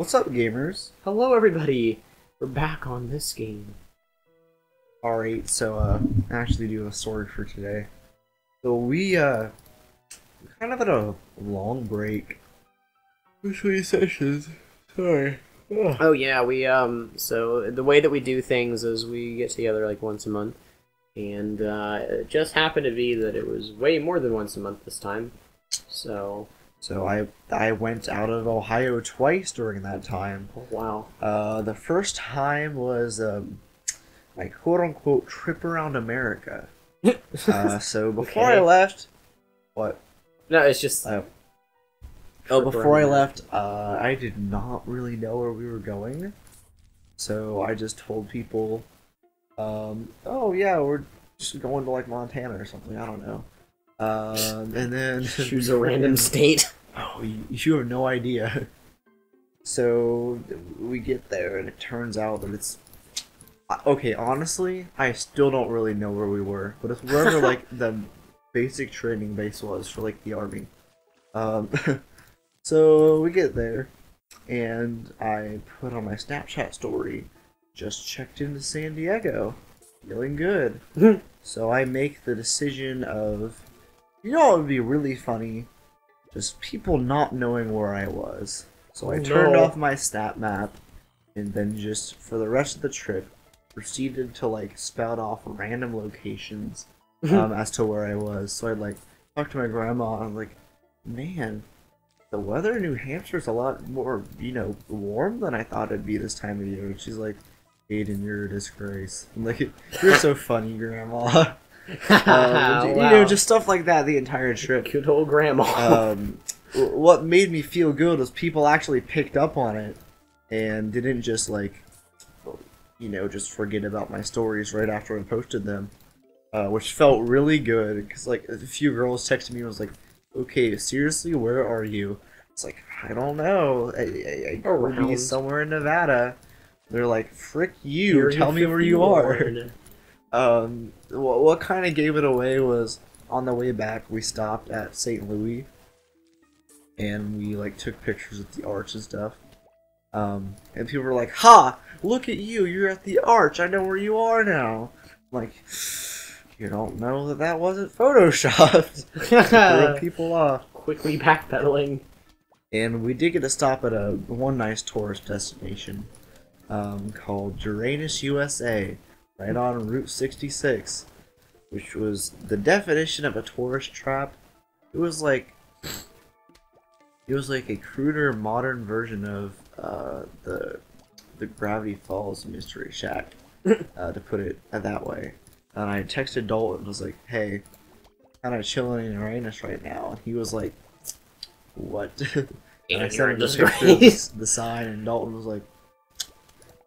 What's up, gamers? Hello, everybody. We're back on this game. Alright, so, uh, I actually do a story for today. So, we, uh, kind of had a long break between sessions. Sorry. Ugh. Oh yeah, we um. So the way that we do things is we get together like once a month, and uh, it just happened to be that it was way more than once a month this time. So So, I, I went out of Ohio twice during that time. oh, wow. Uh, the first time was, um, my quote-unquote trip around America. Uh, so before I left, what? no, it's just Uh, Oh, before I left, uh, I did not really know where we were going, so I just told people, um, "Oh yeah, we're just going to like Montana or something." I don't know. Um, and then choose a random state. Oh, you, you have no idea. So we get there, and it turns out that it's uh, okay. Honestly, I still don't really know where we were, but it's wherever like the basic training base was for like the army. Um, so we get there, and I put on my Snapchat story. Just checked into San Diego, feeling good. so I make the decision of, you know, it would be really funny just people not knowing where I was. So I Oh, turned no. off my Snap Map and then just for the rest of the trip proceeded to like spout off random locations um, as to where I was. So I'd like talk to my grandma and I'm like, man, the weather in New Hampshire's a lot more, you know, warm than I thought it'd be this time of year. And she's like, Aiden, you're a disgrace. I'm like, you're so funny, grandma. Um, You know, just stuff like that the entire trip good old grandma. um, what made me feel good was people actually picked up on it and didn't just like, you know, just forget about my stories right after I posted them, uh, which felt really good because like a few girls texted me and was like, "Okay, seriously, where are you?" It's like I don't know. I, I, I could be somewhere in Nevada. They're like, "Frick you! You're Tell me where you are." 51. Um, what, what kind of gave it away was on the way back we stopped at St. Louis, and we like took pictures of the arch and stuff. Um, and people were like, "Ha! Look at you! You're at the arch. I know where you are now." I'm like, you don't know that that wasn't photoshopped. People off. Quickly backpedaling. And we did get to stop at a one nice tourist destination um, called Uranus, USA, right on Route 66, which was the definition of a tourist trap. It was like it was like a cruder, modern version of uh, the the Gravity Falls Mystery Shack, uh, to put it that way. And I texted Dalton and was like, "Hey, kind of chilling in Uranus right now," and he was like, "What?" And I sent him the the sign, and Dalton was like,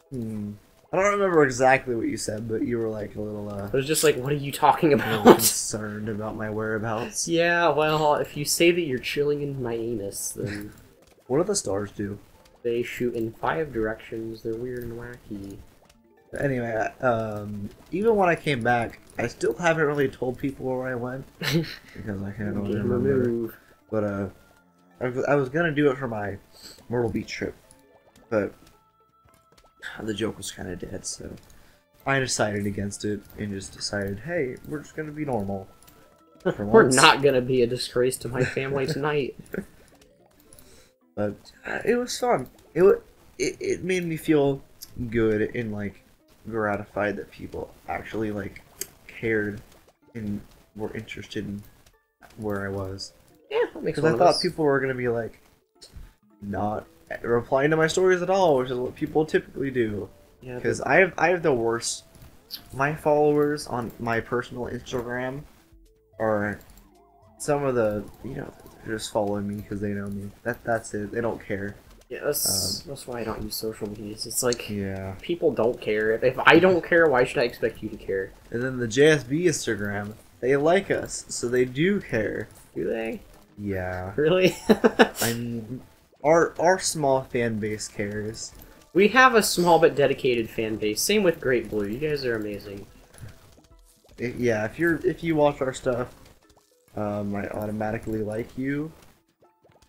"Hmm." I don't remember exactly what you said, but you were like a little, uh, I was just like, what are you talking about? concerned about my whereabouts. yeah, well, if you say that you're chilling in my anus, then What do the stars do? they shoot in five directions. They're weird and wacky. Anyway, um, even when I came back, I still haven't really told people where I went because I can't really remember. But uh, I was, I was gonna do it for my Myrtle Beach trip, but the joke was kind of dead, so I decided against it and just decided, hey, we're just gonna be normal. We're not gonna be a disgrace to my family tonight. but uh, it was fun. It, it it made me feel good and like gratified that people actually like cared and were interested in where I was. yeah, that makes Because I thought us. people were gonna be like not replying to my stories at all, which is what people typically do. Yeah, Because I have I have the worst. My followers on my personal Instagram are some of the you know they're just following me because they know me. That that's it. They don't care. yeah, that's um, that's why I don't use social media. It's like Yeah. people don't care. If, I don't care, why should I expect you to care? And then the JSB Instagram, they like us, so they do care. Do they Yeah. really? I mean, our our small fan base cares. we have a small but dedicated fan base. Same with Great Blue. You guys are amazing. I- yeah, if you're if you watch our stuff, um, I automatically like you.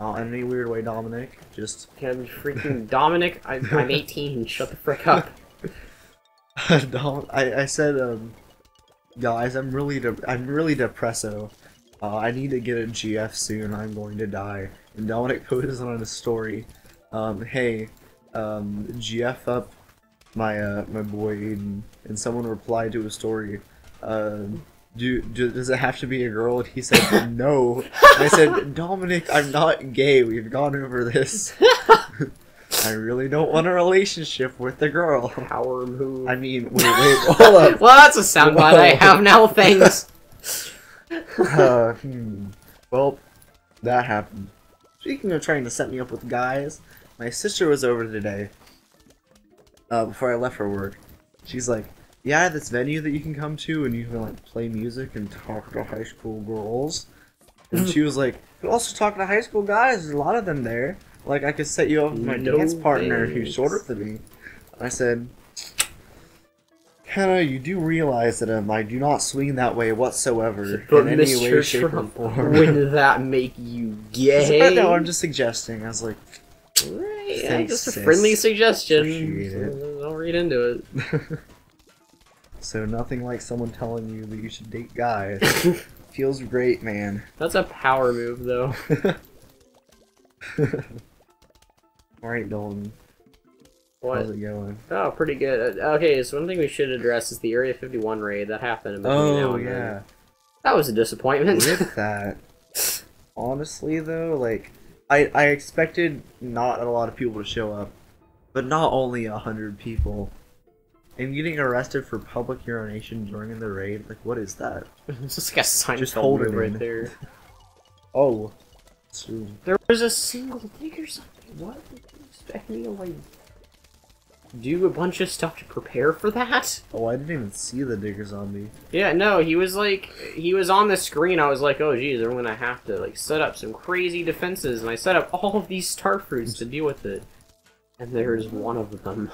Not in any weird way, Dominic. Just Can freaking Dominic, I, I'm 18. Shut the frick up. don't. I, I said, um, guys, I'm really de- I'm really depresso. Uh, I need to get a GF soon. I'm going to die. And Dominic posted on a story. Um, hey, um, GF up my uh my boy Aiden. And someone replied to his story. Um, do, do does it have to be a girl? And he said no. And I said Dominic, I'm not gay. We've gone over this. I really don't want a relationship with a girl. Power move. I mean, wait, wait, hold up. well, that's a soundbite I have now. Thanks. Uh, hmm. Well, that happened. Speaking of trying to set me up with guys, my sister was over today. Uh, before I left for work, she's like, "Yeah, this venue that you can come to, and you can like play music and talk to high school girls." And she was like, "You also talk to high school guys. There's a lot of them there. Like, I could set you up with my No dance partner who's shorter than me." I said, Hannah, you do realize that um, I do not swing that way whatsoever But in any way, Mr. shape, or form. wouldn't that make you gay? no, I'm just suggesting. I was like, Right, yeah, just a friendly suggestion. Appreciate it. Don't read into it. so nothing like someone telling you that you should date guys. Feels great, man. That's a power move, though. Alright, Dalton. What? How's it going? Oh, pretty good. Uh, Okay, so one thing we should address is the Area 51 raid that happened between now Oh, and then. yeah. That was a disappointment. With that, honestly, though, like, I, I expected not a lot of people to show up, but not only a hundred people. And getting arrested for public urination during the raid, like, what is that? it's just like a Seinfeld Just hold it right in. there. Oh. So, There was a single thing or something. What? Did you expect me to, like, do a bunch of stuff to prepare for that? oh, I didn't even see the digger zombie. Yeah, no, he was like, he was on the screen. I was like, oh, geez, I'm gonna have to like set up some crazy defenses, and I set up all of these star fruits to deal with it. And there's one of them.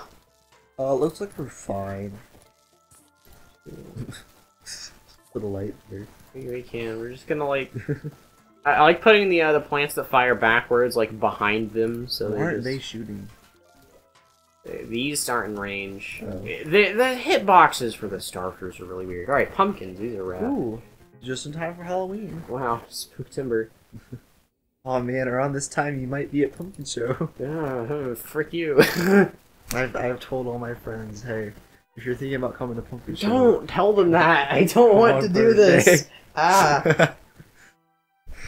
Uh, looks like we're fine. Put a light there. Maybe we can. We're just gonna like. I, I like putting the uh, the plants that fire backwards like behind them, so Why aren't just- they shooting? These aren't in range. Oh. The the hit boxes for the star fruits are really weird. All right, pumpkins. These are rad. Ooh, just in time for Halloween. Wow, Spooktimber. Oh man, around this time you might be at Pumpkin Show. Ah, frick you. I've, I've told all my friends, hey, if you're thinking about coming to Pumpkin Show, Don't tell them that. I don't want to do this. Ah.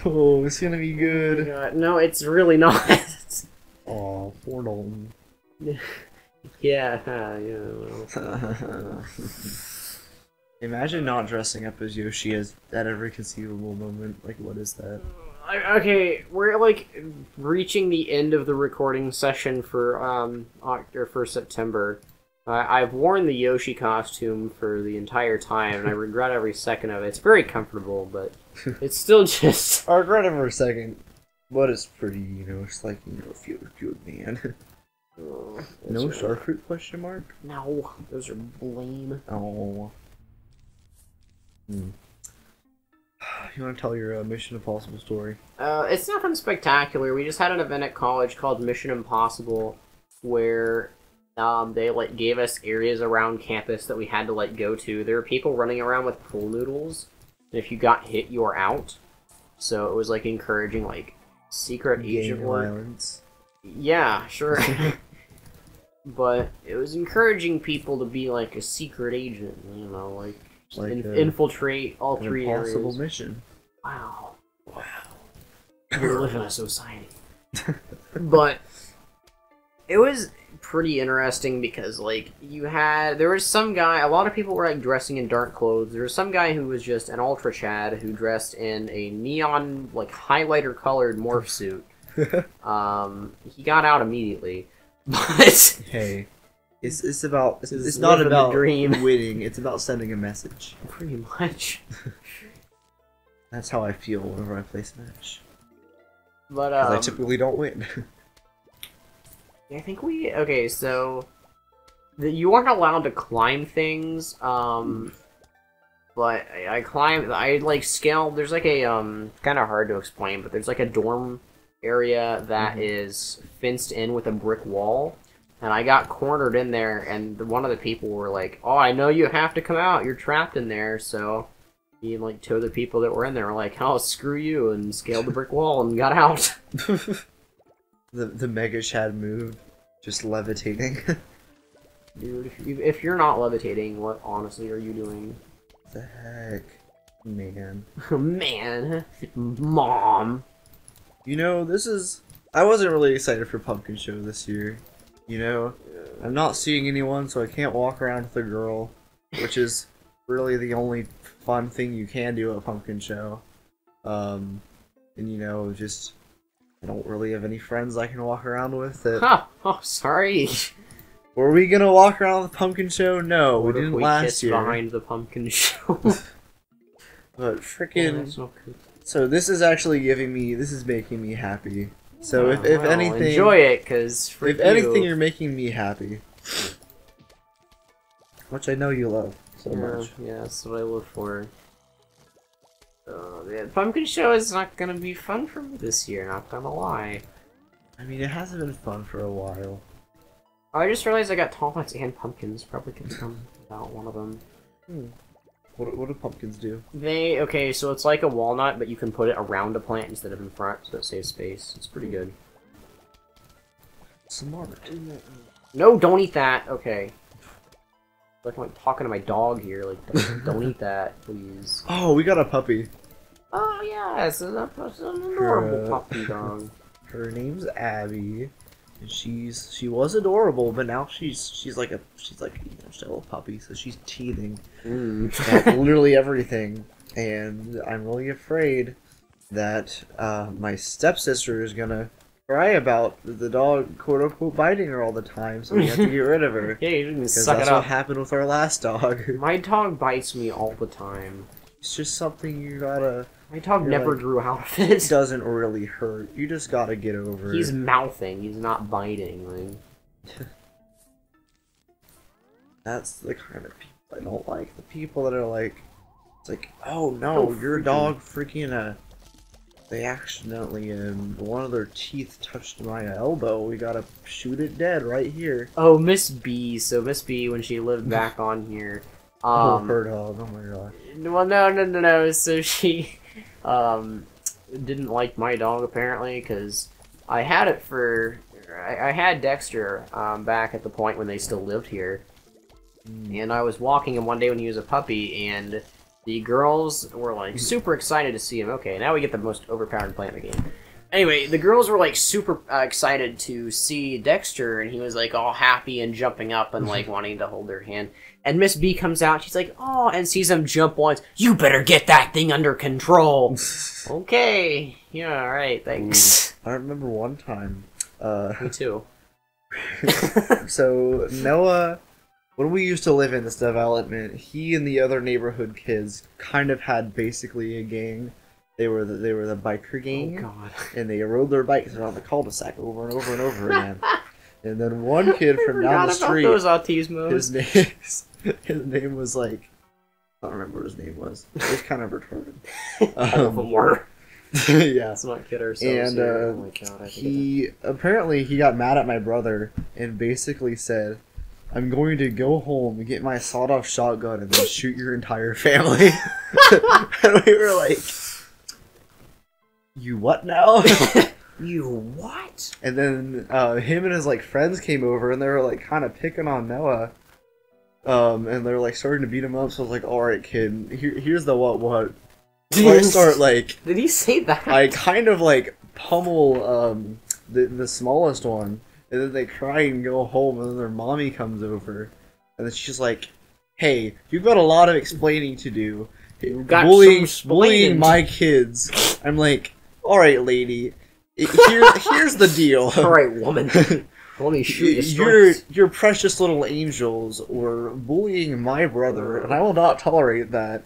oh, it's gonna be good. God, no, it's really not. Oh, poor Dalton. yeah, yeah. Well. Imagine not dressing up as Yoshi as at every conceivable moment. Like, what is that? Okay, we're like reaching the end of the recording session for um Oct- or for September. Uh, I've worn the Yoshi costume for the entire time, and I regret every second of it. It's very comfortable, but it's still just. I regret it for a second, but it's pretty, you know, it's like, you know, feel good, man. Oh, no it's- starfruit question mark? No, those are lame. Oh. Hmm. You want to tell your uh, Mission Impossible story? Uh, it's nothing spectacular. We just had an event at college called Mission Impossible, where um, they like gave us areas around campus that we had to like go to. There were people running around with pool noodles, and if you got hit, you were out. So it was like encouraging like secret agent Gang work. violence. Yeah, sure. but it was encouraging people to be like a secret agent. You know, like, Like in- a- infiltrate all An three impossible areas. mission. Wow. Wow. We live in a society. but it was pretty interesting because like you had there was some guy a lot of people were like dressing in dark clothes. There was some guy who was just an ultra chad who dressed in a neon like highlighter colored morph suit. Um he got out immediately. But hey, it's it's about it's, It's it's not living the about dream. winning. It's about sending a message. pretty much. That's how I feel whenever I play Smash. But um, I typically don't win. I think we okay. So the, you aren't allowed to climb things. Um, but I, I climbed. I like scale. There's like a um, kind of hard to explain, but there's like a dorm area that mm-hmm. is fenced in with a brick wall. And I got cornered in there, and one of the people were like, "Oh, I know you have to come out. You're trapped in there." So, he like two of the people that were in there were like, "Oh, screw you," and scaled the brick wall and got out. the the Mega Chad move, just levitating. Dude, if, you, if you're not levitating, what honestly are you doing? the heck, man. Man, mom. You know, this is. I wasn't really excited for Pumpkin Show this year. You know, I'm not seeing anyone, so I can't walk around with a girl, which is really the only fun thing you can do at Pumpkin Show. Um, and you know, just I don't really have any friends I can walk around with. That Huh. Oh, sorry. were we gonna walk around the Pumpkin Show? No, we What if didn't we last year. behind the pumpkin show. But Yeah, freaking, that's not good. So this is actually giving me, this is making me happy. So if, if well, anything, enjoy it, cause if anything, you're making me happy, which I know you love so yeah, much. yeah, that's what I live for. Oh, the pumpkin show is not gonna be fun for me this year. Not gonna lie. I mean, it hasn't been fun for a while. I just realized I got nuts and pumpkins. Probably could come without one of them. Hmm. What, what do pumpkins do? They okay, so it's like a walnut, but you can put it around a plant instead of in front, so it saves space. It's pretty good. Smart. No, don't eat that. Okay. Like I'm like, talking to my dog here. Like, don't, don't eat that, please. Oh, we got a puppy. Oh yeah, it's an, it's an adorable puppy dog. Her name's Abby, and she's she was adorable, but now she's she's like a she's like you know still a puppy, so she's teething Mm. at literally everything, and I'm really afraid that uh, my stepsister is gonna cry about the dog quote unquote biting her all the time, so we have to get rid of her. Yeah, you Because suck that's it what up. happened with our last dog. My dog bites me all the time. It's just something you gotta. My dog You're never like- grew out of It it. doesn't really hurt. You just gotta get over He's it. He's mouthing. He's not biting. Like, That's the kind of people I don't like. The people that are like, it's like, oh no, Oh, your freaking- dog freaking uh, they accidentally um one of their teeth touched my elbow. We gotta shoot it dead right here. oh, Miss B. So Miss B, when she lived back on here, oh, um, her dog. Oh my god. Well, no, no, no, no. So she um, didn't like my dog apparently because I had it for. I, I had Dexter um, back at the point when they still lived here, Mm. and I was walking him one day when he was a puppy, and the girls were like super excited to see him. Okay, now we get the most overpowered plant in the game. Anyway, the girls were like super uh, excited to see Dexter, and he was like all happy and jumping up and like wanting to hold their hand. And Miss B comes out, she's like, "Oh," and sees him jump once. You better get that thing under control. okay, yeah, all right, thanks. I remember one time. Uh, Me too. so Noah, when we used to live in this development, he and the other neighborhood kids kind of had basically a gang. They were the, they were the biker Oh gang, God. and they rode their bikes around the cul-de-sac over and over and over again. and then one kid from down the street, his name his name was like I don't remember what his name was. It was kind of retarded. All of them were. yeah. Let's not kid ourselves. And here. uh, oh my God, I think he apparently he got mad at my brother and basically said, "I'm going to go home and get my sawed-off shotgun and then shoot your entire family." and we were like, "You what now?" you what? and then uh, him and his like friends came over and they were like kind of picking on Noah. Um, and they're like starting to beat him up. So I was like, "All right, kid, here, here's the what what." So I start like Did he say that? I kind of like pummel um the the smallest one, and then they cry and go home, and then their mommy comes over, and then she's like, "Hey, you've got a lot of explaining to do. Bullying, some bullying my kids." I'm like, "All right, lady, here, here's the deal." All right, woman. Shoot you your your precious little angels were bullying my brother, and I will not tolerate that.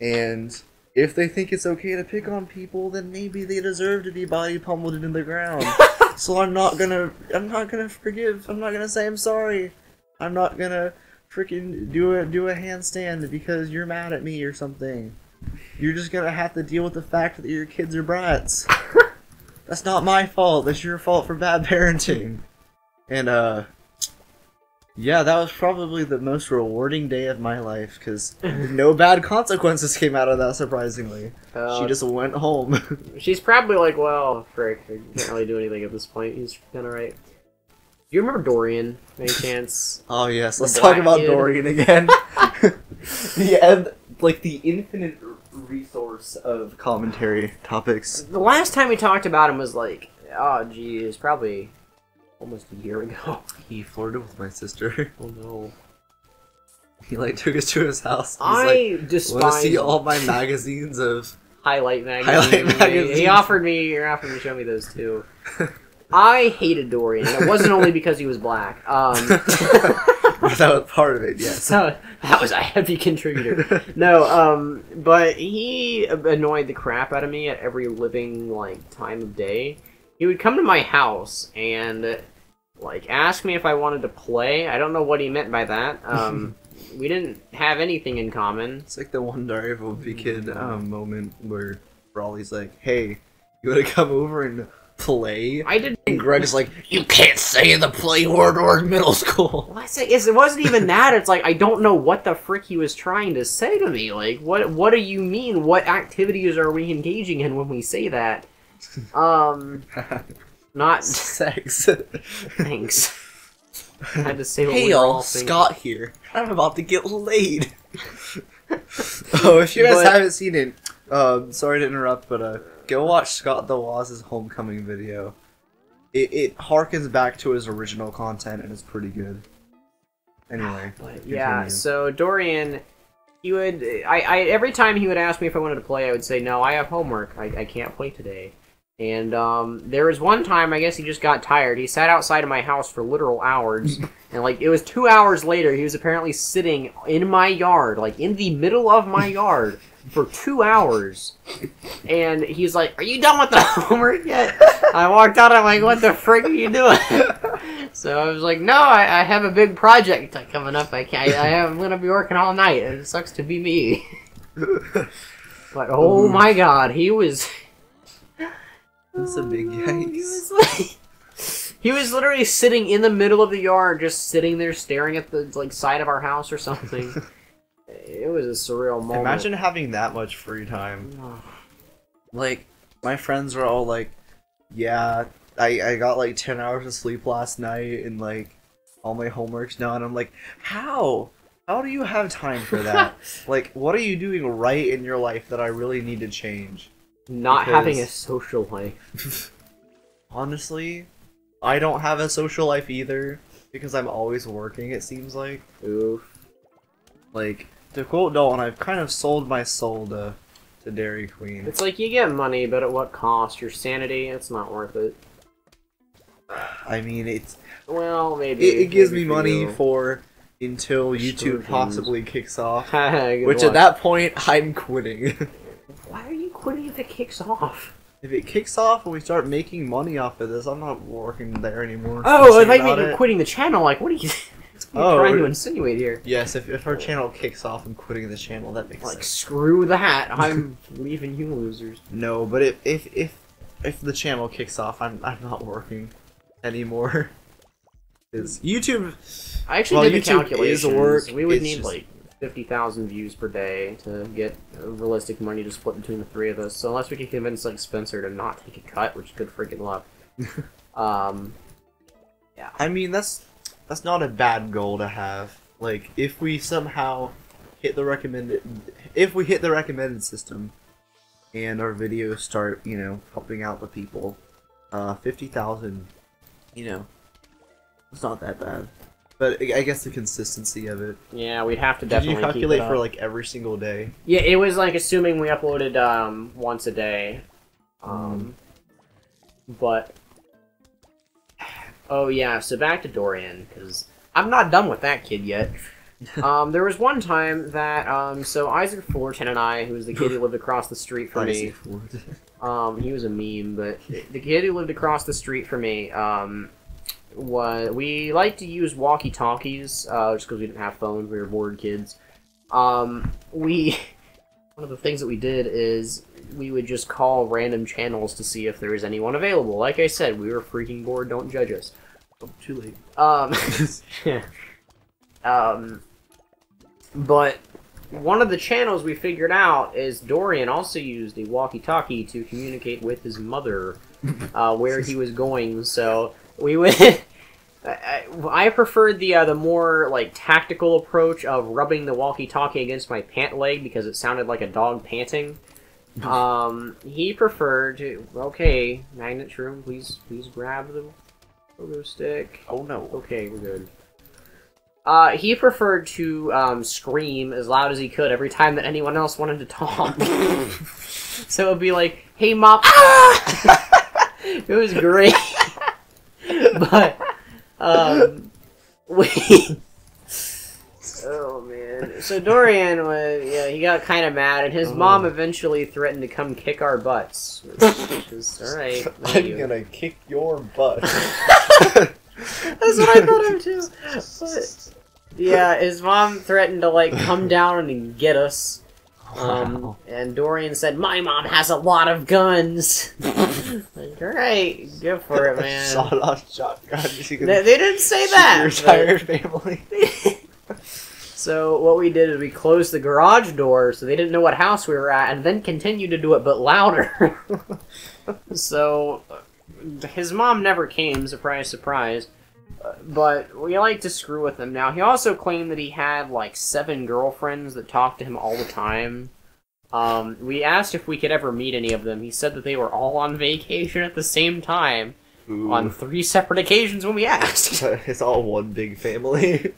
And if they think it's okay to pick on people, then maybe they deserve to be body pummeled into the ground. so I'm not gonna I'm not gonna forgive. I'm not gonna say I'm sorry. I'm not gonna freaking do a do a handstand because you're mad at me or something. You're just gonna have to deal with the fact that your kids are brats. that's not my fault. That's your fault for bad parenting. And uh, yeah, that was probably the most rewarding day of my life because no bad consequences came out of that. Surprisingly, Uh, she just went home. She's probably like, well, frick, I can't really do anything at this point. He's kind of right. Do you remember Dorian, by any chance? oh yes, The let's talk about kid. Dorian again. the end, like the infinite resource of commentary topics. The last time we talked about him was like, oh, geez, probably almost a year ago. He flirted with my sister. Oh no. He like took us to his house. He's like, I Want to despise see all my magazines of highlight magazine. Highlight He- magazines. He offered me, he offered me to show me those too. I hated Dorian, and it wasn't only because he was black. Um, that was part of it, yes. so that was a heavy contributor. No, um, but he annoyed the crap out of me at every living like time of day. He would come to my house and like ask me if I wanted to play. I don't know what he meant by that. Um, we didn't have anything in common. It's like the one of a Kid um, moment where Rowley's like, "Hey, you want to come over and play?" I didn't. And Greg's like, "You can't say the play word or middle school." Well, I say, it wasn't even that. It's like I don't know what the frick he was trying to say to me. Like, what what do you mean? What activities are we engaging in when we say that? Um, not Sex. thanks. I had to say what hey we were all y'all. Scott here. I'm about to get laid. oh, if you guys But- haven't seen it, um, sorry to interrupt, but uh, go watch Scott the Woz's homecoming video. It it harkens back to his original content and it's pretty good. Anyway, But yeah, so Dorian, he would. I, I every time he would ask me if I wanted to play, I would say no. I have homework. I, I can't play today. And um, there was one time, I guess he just got tired. He sat outside of my house for literal hours, and like it was two hours later, he was apparently sitting in my yard, like in the middle of my yard, for two hours. And he's like, "Are you done with the homework yet?" I walked out. I'm like, "What the frick are you doing?" So I was like, "No, I, I have a big project coming up. I can't. I, am gonna be working all night. It sucks to be me." But oh my god, he was. That's a big oh, He yikes. was like. He was literally sitting in the middle of the yard, just sitting there staring at the like side of our house or something. it was a surreal moment. Imagine having that much free time. Oh, Like, my friends were all like, "Yeah, I I got like ten hours of sleep last night and like all my homework's done." I'm like, "How? How do you have time for that? like, what are you doing right in your life that I really need to change?" Not Because- having a social life. Honestly, I don't have a social life either because I'm always working. It seems like Oof. like to quote Dalton, I've kind of sold my soul to to Dairy Queen. It's like you get money, but at what cost? Your sanity? It's not worth it. I mean, it's Well, maybe. it, it gives maybe me money you. for until YouTube possibly kicks off. Which luck. at that point, I'm quitting. Why are you quitting if it kicks off? if it kicks off and we start making money off of this, I'm not working there anymore. Oh, if I Think meant you're quitting the channel. Like, what are you, what are you Oh, trying to insinuate here? Yes, if, if our channel kicks off, I'm quitting the channel. That makes Like, sense. screw that. I'm leaving you losers. No, but if if if if the channel kicks off, I'm I'm not working anymore. Because YouTube, I actually Well, did the YouTube is calculations. work, we would need just- like fifty thousand views per day to get realistic money to split between the three of us. So unless we can convince like Spencer to not take a cut, which is good freaking luck. um, yeah. I mean that's that's not a bad goal to have. Like if we somehow hit the recommended, if we hit the recommended system, and our videos start, you know, helping out the people, uh, fifty thousand, you know, it's not that bad. But I I guess the consistency of it. yeah, we'd have to definitely. Did you calculate keep it for like every single day? Yeah, it was like assuming we uploaded um once a day. Um but Oh yeah, so back to Dorian cuz I'm not done with that kid yet. um there was one time that um so Isaac Fullerton and I, who was the kid who lived across the street from me, um, he was a meme, but the kid who lived across the street from me, um, was we liked to use walkie talkies, uh, just because we didn't have phones. We were bored kids. Um, we one of the things that we did is we would just call random channels to see if there was anyone available. Like I said, we were freaking bored. Don't judge us. Oh, too late. Um, um, but one of the channels we figured out is Dorian also used a walkie-talkie to communicate with his mother uh, where he was going. So we would. I, I I preferred the uh, the more like tactical approach of rubbing the walkie-talkie against my pant leg because it sounded like a dog panting. Um, he preferred to okay, magnet shroom, please please grab the pogo stick. Oh no. Okay, we're good. Uh, he preferred to um, scream as loud as he could every time that anyone else wanted to talk. so it would be like, "Hey, mom!" Ah! it was great, but um, we. Oh man! So Dorian was yeah he got kind of mad, and his mom eventually threatened to come kick our butts. Which is all right. I'm you. gonna kick your butt. That's what I thought of too. But, yeah, his mom threatened to like come down and get us. Um, Wow. and Dorian said, "My mom has a lot of guns." like, all right, go for it, man. Sawed-off shotgun. They, they didn't say that. Your entire family. so what we did is we closed the garage door so they didn't know what house we were at, and then continued to do it but louder. so uh, his mom never came. Surprise, surprise. But we like to screw with him now. He also claimed that he had like seven girlfriends that talked to him all the time. Um, we asked if we could ever meet any of them. He said that they were all on vacation at the same time Ooh. on three separate occasions when we asked. it's all one big family.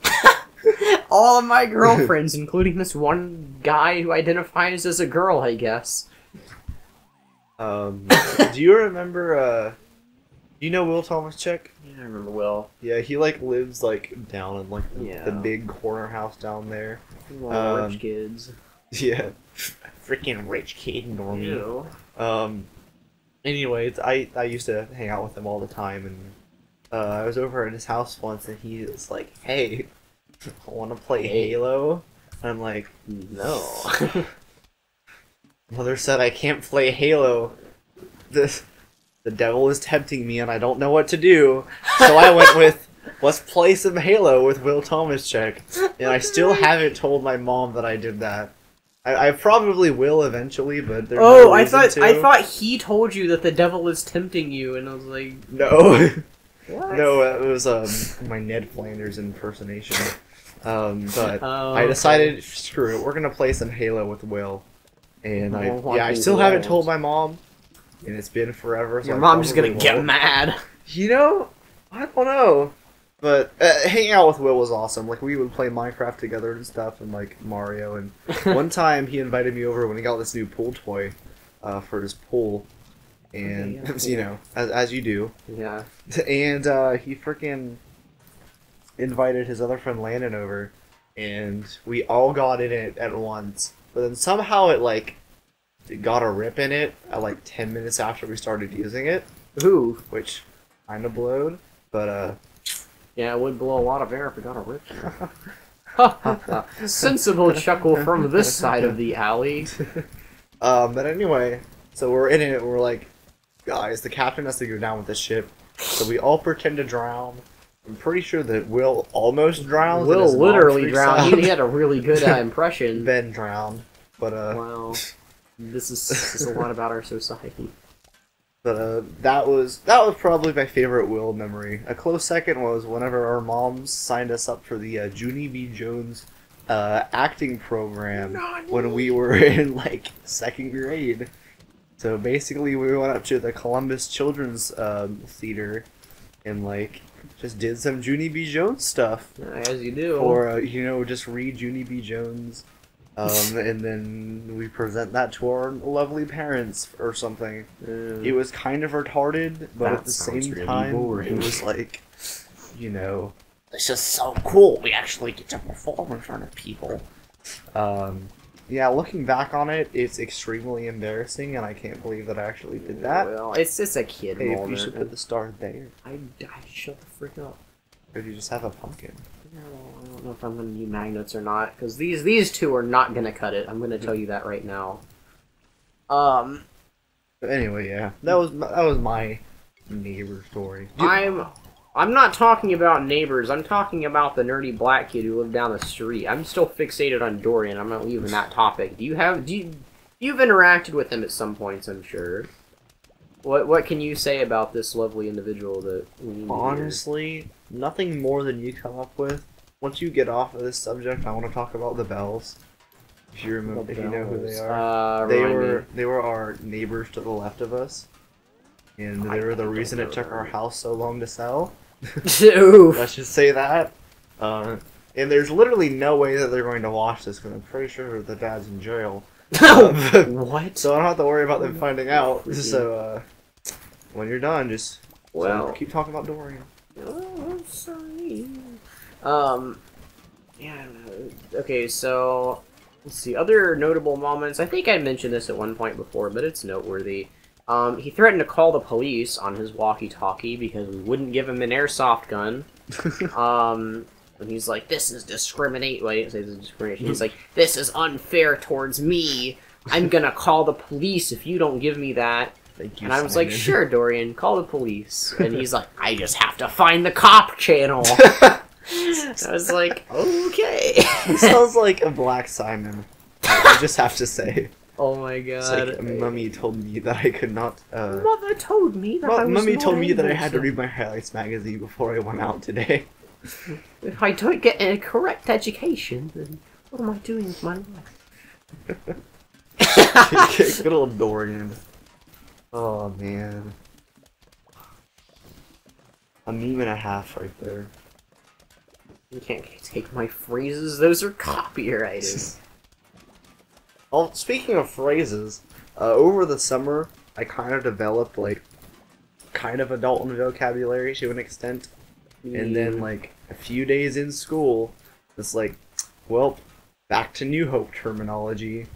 all of my girlfriends, including this one guy who identifies as a girl, I guess. Um, do you remember? Uh, you know Will Thomas Check? Yeah, I remember Will. Yeah, he like lives like down in like the, Yeah. the big corner house down there. Um, rich kids. Yeah, freaking rich kid normie. Ew. Um. Anyways, I I used to hang out with him all the time, and uh, I was over at his house once, and he was like, "Hey, I want to play. Halo." And I'm like, No. Mother said I can't play Halo. The the devil is tempting me, and I don't know what to do. So I went with let's play some Halo with Will Thomas check, and I still haven't told my mom that I did that. I, I probably will eventually, but there's oh, no I thought to. I thought he told you that the devil is tempting you, and I was like, no, what? no, it was um my Ned Flanders impersonation. Um, but Oh, I okay. decided screw it, we're gonna play some Halo with Will, and I yeah I still haven't told my mom, and it's been forever. So Your I mom's just gonna get won't. mad. You know, I don't know, but uh, hanging out with Will was awesome. Like we would play Minecraft together and stuff, and like Mario. And one time he invited me over when he got this new pool toy uh, for his pool, and Okay, yeah, you know, as, as you do. yeah. And uh, he freaking invited his other friend Landon over, and we all got in it at once. But then somehow it like got a rip in it at like ten minutes after we started using it, Who? which kind of blowed. But uh, Yeah, it would blow a lot of air if it got a rip. Sensible chuckle from this side of the alley. um, but anyway, so we're in it. We're like, guys, the captain has to go down with the ship. So we all pretend to drown. I'm pretty sure that Will almost drowned. Will literally drowned. He, he had a really good uh, impression. Ben drowned. But uh, Wow. This is, this is a lot about our society. But uh, that was that was probably my favorite Will memory. A close second was whenever our moms signed us up for the uh, Junie B. Jones uh, acting program when we were in like second grade. So basically, we went up to the Columbus Children's um, Theater and like just did some Junie B. Jones stuff, As you do. or uh, you know, just read Junie B. Jones. Um, and then we present that to our lovely parents or something. Uh, It was kind of retarded, but at the same really time, boring. it was like, you know, this is so cool. We actually get to perform in front of people. um, yeah. Looking back on it, it's extremely embarrassing, and I can't believe that I actually did that. Well, it's just a kid Hey, if moment. you should put the star there, I, I shut the frick up. or you just have a pumpkin. I don't know if I'm gonna need magnets or not because these these two are not gonna cut it. I'm gonna tell you that right now. Um, But anyway, yeah, that was my- that was my neighbor story. Do- I'm I'm not talking about neighbors. I'm talking about the nerdy black kid who lived down the street. I'm still fixated on Dorian. I'm not leaving that topic. Do you have do you you've interacted with him at some points? I'm sure. What what can you say about this lovely individual that we need to hear? Honestly, nothing more than you come up with. Once you get off of this subject, I want to talk about the bells. If you remember, The if you know who they are, Uh, they were me. they were our neighbors to the left of us, and I they were the reason it took our house so long to sell. Let's just say that. Uh, and there's literally no way that they're going to watch this because I'm pretty sure the dad's in jail. what? So I don't have to worry about them finding out. So uh, when you're done, just Well, keep talking about Dorian. Oh, I'm sorry. Um, yeah, I don't know. Okay, so let's see. Other notable moments. I think I mentioned this at one point before, but it's noteworthy. Um, he threatened to call the police on his walkie-talkie because we wouldn't give him an airsoft gun. Um, and he's like, "This is discriminate." Well, he didn't say this is discrimination. He's like, "This is unfair towards me. I'm gonna call the police if you don't give me that." Thank you. And I was like, sure, Dorian, call the police. And he's like, I just have to find the cop channel. I was like, okay. He sounds like a Black Simon. I just have to say. oh my It's god. like Mummy told me that I could not. Uh, Mother told me that I was Mummy told me that I had to read my highlights magazine before I went out today. If I don't get a correct education, then what am I doing with my life? Good old Dorian. Oh man. A meme and a half right there. You can't take my phrases; those are copyrighted. Oh, speaking of phrases, uh, over the summer I kind of developed like kind of adult vocabulary to an extent, and then like a few days in school, it's like, well, back to New Hope terminology,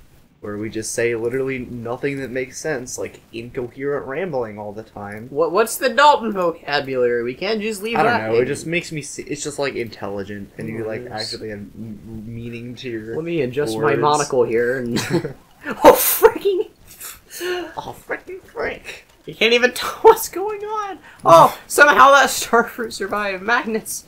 where we just say literally nothing that makes sense, like incoherent rambling all the time. what? What's the Dalton vocabulary? We can't just leave I don't know. It just makes me. See, it's just like intelligent, and you like actually have meaning to your. Let me adjust my monocle here. And... oh, freaking! Oh, freaking Frank! You can't even tell what's going on. Oh, somehow that starfruit survived. Magnets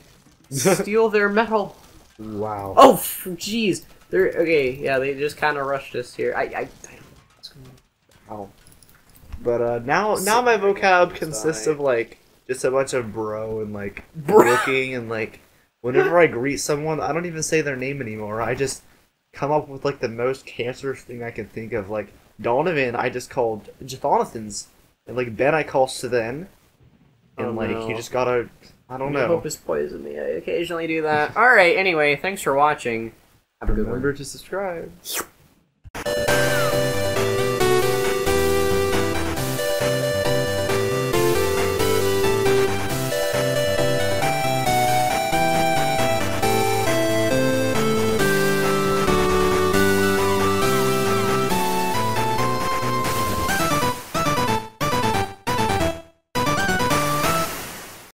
steal their metal. Wow. Oh, jeez. They're okay. Yeah, they just kind of rushed us here. I, I, I don't know what's going on. Wow. But uh, now now my vocab consists of like just a bunch of bro and like Bro. looking and like whenever I greet someone, I don't even say their name anymore. I just come up with like the most cancerous thing I can think of. Like Donovan, I just called Jonathan's, and like Ben, I call Sven, and Oh, like no. you just gotta. I don't I know. hope is poison me. I occasionally do that. All right. Anyway, thanks for watching. Have a good one. Remember to subscribe.